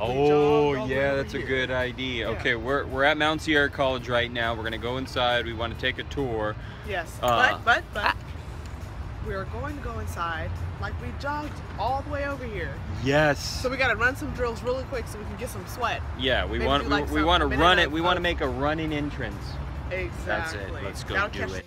Oh jogged all the way yeah, that's a good idea. Yeah. Okay, we're we're at Mount Sierra College right now. We're gonna go inside. We want to take a tour. Yes, Uh, but but but we are going to go inside like we jogged all the way over here. Yes. So we got to run some drills really quick so we can get some sweat. yeah, we maybe want we, like we want to run it. We want to make a running entrance. Exactly. That's it. Let's go That'll do it.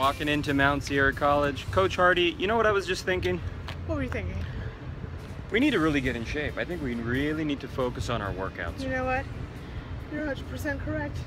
Walking into Mount Sierra College. Coach Hardy, you know what I was just thinking? What were you thinking? We need to really get in shape. I think we really need to focus on our workouts. You know what? You're 100% correct.